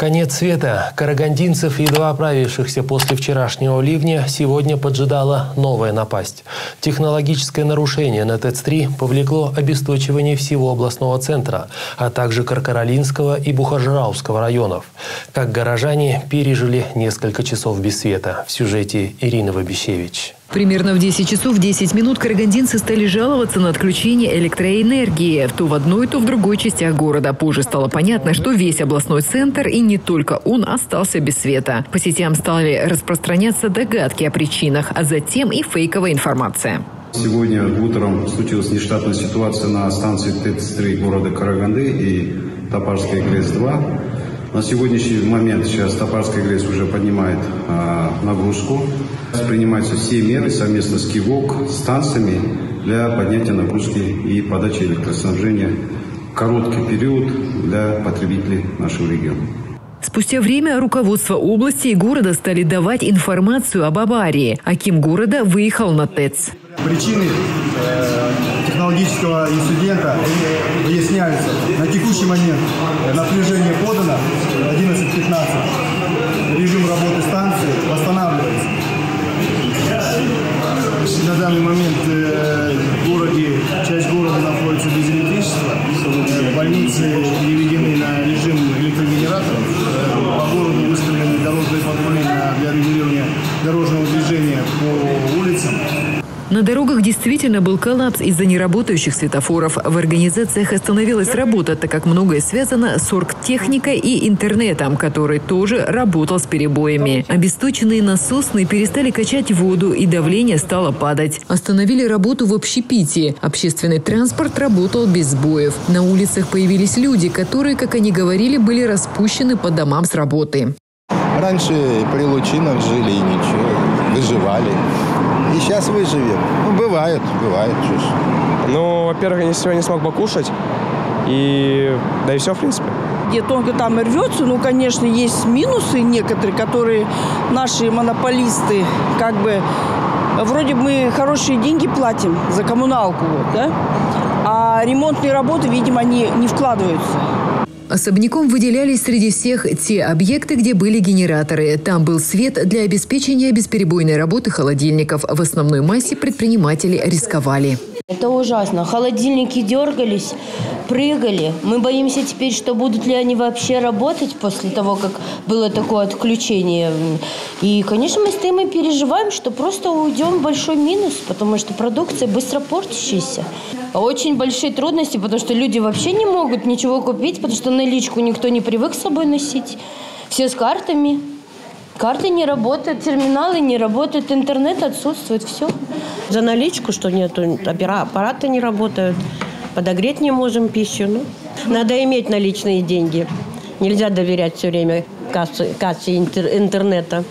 Конец света. Карагандинцев, едва оправившихся после вчерашнего ливня, сегодня поджидала новая напасть. Технологическое нарушение на ТЭЦ-3 повлекло обесточивание всего областного центра, а также Каркаролинского и Бухаржрауского районов. Как горожане пережили несколько часов без света. В сюжете Ирина Вабищевич. Примерно в 10 часов 10 минут карагандинцы стали жаловаться на отключение электроэнергии то в одной, то в другой частях города. Позже стало понятно, что весь областной центр и не только он остался без света. По сетям стали распространяться догадки о причинах, а затем и фейковая информация. Сегодня утром случилась нештатная ситуация на станции ТЭЦ-3 города Караганды и Топарская ГРЭС-2. На сегодняшний момент сейчас Топарская ГРЭС уже поднимает а, нагрузку. Принимаются все меры совместно с КИВОК, станциями для поднятия нагрузки и подачи электроснабжения в короткий период для потребителей нашего региона. Спустя время руководство области и города стали давать информацию об аварии. Аким города выехал на ТЭЦ. Причины э, технологического инцидента выясняются. На текущий момент напряжение подано 11.15. Режим работы станции восстанавливается. На данный момент э, в городе, часть города находится без электричества. Больницы переведены на режим электрогенераторов. По городу выставлены дорожные патрули для регулирования дорожного движения по улицам. На дорогах действительно был коллапс из-за неработающих светофоров. В организациях остановилась работа, так как многое связано с оргтехникой и интернетом, который тоже работал с перебоями. Обесточенные насосные перестали качать воду, и давление стало падать. Остановили работу в общепитии. Общественный транспорт работал без сбоев. На улицах появились люди, которые, как они говорили, были распущены по домам с работы. Раньше при лучинах жили и ничего, выживали. И сейчас выживем. Ну, бывает, бывает. Чушь. Ну, во-первых, я сегодня не смог покушать. И да и все, в принципе. Где тонко там и рвется, ну, конечно, есть минусы некоторые, которые наши монополисты как бы вроде бы мы хорошие деньги платим за коммуналку, вот, да? А ремонтные работы, видимо, они не вкладываются. Особняком выделялись среди всех те объекты, где были генераторы. Там был свет для обеспечения бесперебойной работы холодильников. В основной массе предприниматели рисковали. Это ужасно. Холодильники дергались, прыгали. Мы боимся теперь, что будут ли они вообще работать после того, как было такое отключение. И, конечно, мы стоим и переживаем, что просто уйдем в большой минус, потому что продукция быстро портящаяся. Очень большие трудности, потому что люди вообще не могут ничего купить, потому что наличку никто не привык с собой носить. Все с картами. Карты не работают, терминалы не работают, интернет отсутствует, все. За наличку, что нет, аппараты не работают, подогреть не можем пищу. Ну, надо иметь наличные деньги. Нельзя доверять все время кассе, кассе интернета.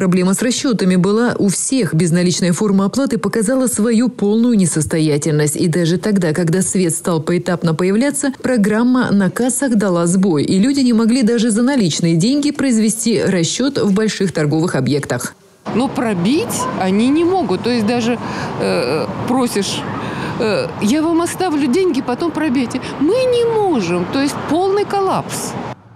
Проблема с расчетами была у всех. Безналичная форма оплаты показала свою полную несостоятельность. И даже тогда, когда свет стал поэтапно появляться, программа на кассах дала сбой. И люди не могли даже за наличные деньги произвести расчет в больших торговых объектах. Но пробить они не могут. То есть даже э, просишь э, я вам оставлю деньги, потом пробейте. Мы не можем. То есть полный коллапс.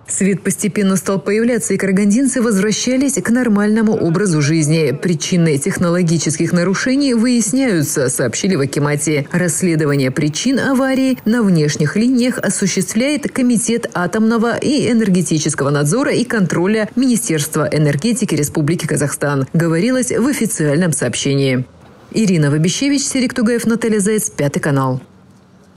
Свет постепенно стал появляться, и карагандинцы возвращались к нормальному образу жизни. Причины технологических нарушений выясняются, сообщили в Акимате. Расследование причин аварии на внешних линиях осуществляет Комитет атомного и энергетического надзора и контроля Министерства энергетики Республики Казахстан, говорилось в официальном сообщении. Ирина Вабищевич, Серик Тугаев, Наталья Заяц, Пятый канал.